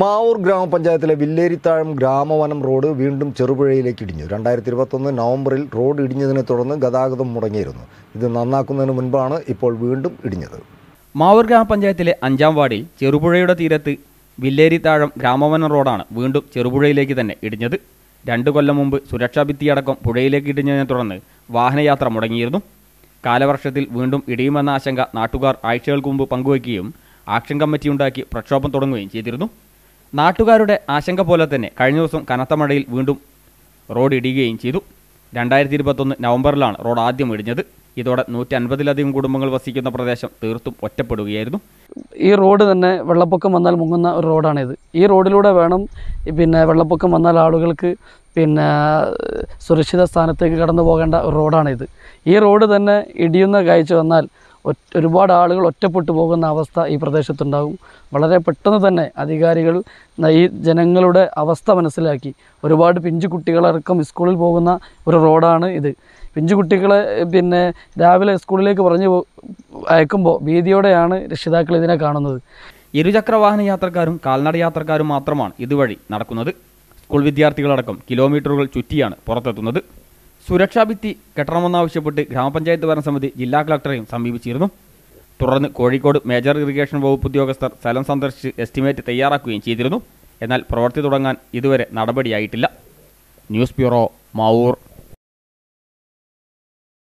മാവൂർ ഗ്രാമപഞ്ചായത്തിലെ വില്ലേരിത്താഴം ഗ്രാമവനം റോഡ് വീണ്ടും ചെറുപുഴയിലേക്ക് ഇടിഞ്ഞു. രണ്ടായിരത്തി ഇരുപത്തൊന്ന് നവംബറിൽ റോഡ് ഇടിഞ്ഞതിനെ തുടർന്ന് ഗതാഗതം മുടങ്ങിയിരുന്നു. ഇത് നന്നാക്കുന്നതിന് മുൻപാണ് ഇപ്പോൾ വീണ്ടും ഇടിഞ്ഞത്. മാവൂർ ഗ്രാമപഞ്ചായത്തിലെ അഞ്ചാം വാർഡിൽ ചെറുപുഴയുടെ തീരത്ത് വില്ലേരിത്താഴം ഗ്രാമവനം റോഡാണ് വീണ്ടും ചെറുപുഴയിലേക്ക് തന്നെ ഇടിഞ്ഞത്. രണ്ടു കൊല്ലം മുമ്പ് സുരക്ഷാ ഭിത്തിയടക്കം പുഴയിലേക്ക് ഇടിഞ്ഞതിനെ തുടർന്ന് വാഹനയാത്ര മുടങ്ങിയിരുന്നു. കാലവർഷത്തിൽ വീണ്ടും ഇടിയുമെന്ന ആശങ്ക നാട്ടുകാർ ആഴ്ചകൾക്ക് മുമ്പ് പങ്കുവയ്ക്കുകയും ആക്ഷൻ കമ്മിറ്റി ഉണ്ടാക്കി പ്രക്ഷോഭം തുടങ്ങുകയും ചെയ്തിരുന്നു. നാട്ടുകാരുടെ ആശങ്ക പോലെ തന്നെ കഴിഞ്ഞ ദിവസം കനത്ത മഴയിൽ വീണ്ടും റോഡ് ഇടിയുകയും ചെയ്തു. രണ്ടായിരത്തി ഇരുപത്തൊന്ന് നവംബറിലാണ് റോഡ് ആദ്യം ഇടിഞ്ഞത്. ഇതോടെ നൂറ്റി അൻപതിലധികം കുടുംബങ്ങൾ വസിക്കുന്ന പ്രദേശം തീർത്തും ഒറ്റപ്പെടുകയായിരുന്നു. ഈ റോഡ് തന്നെ വെള്ളപ്പൊക്കം വന്നാൽ മുങ്ങുന്ന ഒരു റോഡാണിത്. ഈ റോഡിലൂടെ വേണം പിന്നെ വെള്ളപ്പൊക്കം വന്നാൽ ആളുകൾക്ക് പിന്നെ സുരക്ഷിത സ്ഥാനത്തേക്ക് കടന്നു പോകേണ്ട ഒരു റോഡാണിത്. ഈ റോഡ് തന്നെ ഇടിയുന്ന കാഴ്ച വന്നാൽ ഒരുപാട് ആളുകൾ ഒറ്റപ്പെട്ടു പോകുന്ന അവസ്ഥ ഈ പ്രദേശത്തുണ്ടാകും. വളരെ പെട്ടെന്ന് തന്നെ അധികാരികൾ ഈ ജനങ്ങളുടെ അവസ്ഥ മനസ്സിലാക്കി. ഒരുപാട് പിഞ്ചു കുട്ടികളടക്കം സ്കൂളിൽ പോകുന്ന ഒരു റോഡാണ് ഇത്. പിഞ്ചു കുട്ടികളെ പിന്നെ രാവിലെ സ്കൂളിലേക്ക് പറഞ്ഞു അയക്കുമ്പോൾ ഭീതിയോടെയാണ് രക്ഷിതാക്കൾ ഇതിനെ കാണുന്നത്. ഇരുചക്ര വാഹന യാത്രക്കാരും കാൽനട യാത്രക്കാരും മാത്രമാണ് ഇതുവഴി നടക്കുന്നത്. സ്കൂൾ വിദ്യാർത്ഥികളടക്കം കിലോമീറ്ററുകൾ ചുറ്റിയാണ് പുറത്തെത്തുന്നത്. സുരക്ഷാ ഭിത്തി കെട്ടണമെന്നാവശ്യപ്പെട്ട് ഗ്രാമപഞ്ചായത്ത് ഭരണസമിതി ജില്ലാ കളക്ടറെയും സമീപിച്ചിരുന്നു. തുടർന്ന് കോഴിക്കോട് മേജർ ഇറിഗേഷൻ വകുപ്പ് ഉദ്യോഗസ്ഥർ സ്ഥലം സന്ദർശിച്ച് എസ്റ്റിമേറ്റ് തയ്യാറാക്കുകയും ചെയ്തിരുന്നു. എന്നാൽ പ്രവൃത്തി തുടങ്ങാൻ ഇതുവരെ നടപടിയായിട്ടില്ല. News bureau Mavoor.